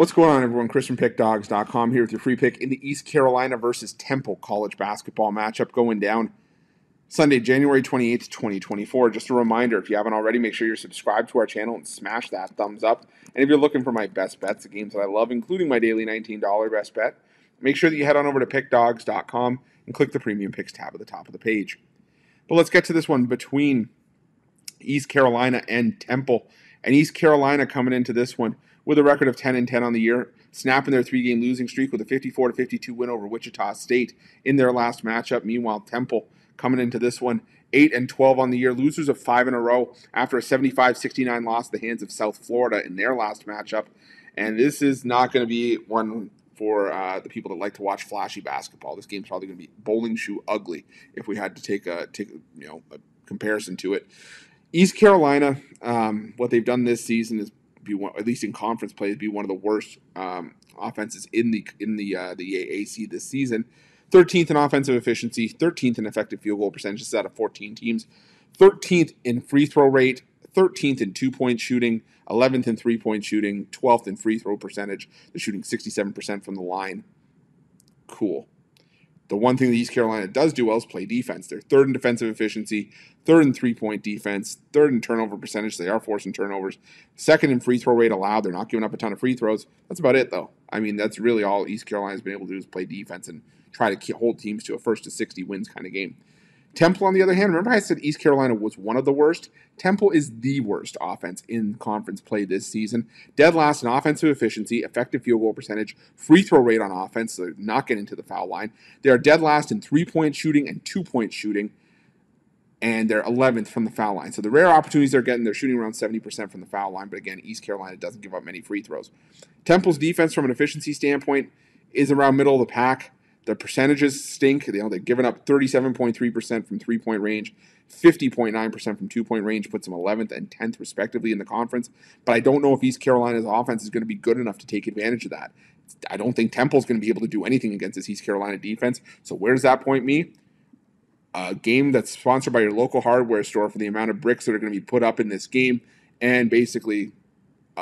What's going on, everyone? Chris from PickDawgz.com here with your free pick in the East Carolina versus Temple college basketball matchup going down Sunday, January 28th, 2024. Just a reminder, if you haven't already, make sure you're subscribed to our channel and smash that thumbs up. And if you're looking for my best bets, the games that I love, including my daily $19 best bet, make sure that you head on over to PickDawgz.com and click the Premium Picks tab at the top of the page. But let's get to this one between East Carolina and Temple. And East Carolina coming into this one with a record of 10 and 10 on the year, snapping their three game losing streak with a 54 to 52 win over Wichita State in their last matchup. Meanwhile, Temple coming into this one 8 and 12 on the year, losers of 5 in a row after a 75-69 loss at the hands of South Florida in their last matchup. And this is not going to be one for uh, the people that like to watch flashy basketball. This game's probably going to be bowling shoe ugly if we had to take a take you know a comparison to it. East Carolina, um, what they've done this season is be one, at least in conference play, be one of the worst um, offenses in the in the uh, the AAC this season. 13th in offensive efficiency, 13th in effective field goal percentage. This is out of 14 teams, 13th in free throw rate, 13th in two point shooting, 11th in three point shooting, 12th in free throw percentage. They're shooting 67% from the line. Cool. The one thing that East Carolina does do well is play defense. They're third in defensive efficiency, third in three point defense, third in turnover percentage. They are forcing turnovers. Second in free throw rate allowed. They're not giving up a ton of free throws. That's about it, though. I mean, that's really all East Carolina's been able to do is play defense and try to hold teams to a first to 60 wins kind of game. Temple, on the other hand, remember I said East Carolina was one of the worst? Temple is the worst offense in conference play this season. Dead last in offensive efficiency, effective field goal percentage, free throw rate on offense, so they're not getting to the foul line. They are dead last in three point shooting and two point shooting, and they're 11th from the foul line. So the rare opportunities they're getting, they're shooting around 70% from the foul line, but again, East Carolina doesn't give up many free throws. Temple's defense, from an efficiency standpoint, is around middle of the pack. The percentages stink. You know, they've given up 37.3% from three point range, 50.9% from two point range, puts them 11th and 10th respectively in the conference. But I don't know if East Carolina's offense is going to be good enough to take advantage of that. I don't think Temple's going to be able to do anything against this East Carolina defense. So where does that point me? A game that's sponsored by your local hardware store for the amount of bricks that are going to be put up in this game, and basically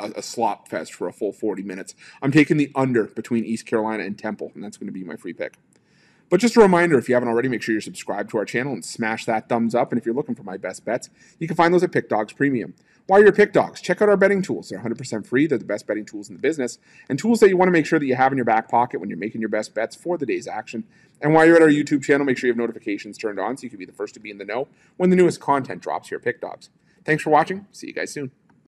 a, a, slop fest for a full 40 minutes. I'm taking the under between East Carolina and Temple, and that's going to be my free pick. But just a reminder, if you haven't already, make sure you're subscribed to our channel and smash that thumbs up. And if you're looking for my best bets, you can find those at Pick Dawgz Premium. While you're at Pick Dawgz, check out our betting tools. They're 100% free. They're the best betting tools in the business and tools that you want to make sure that you have in your back pocket when you're making your best bets for the day's action. And while you're at our YouTube channel, make sure you have notifications turned on so you can be the first to be in the know when the newest content drops here at Pick Dawgz. Thanks for watching. See you guys soon.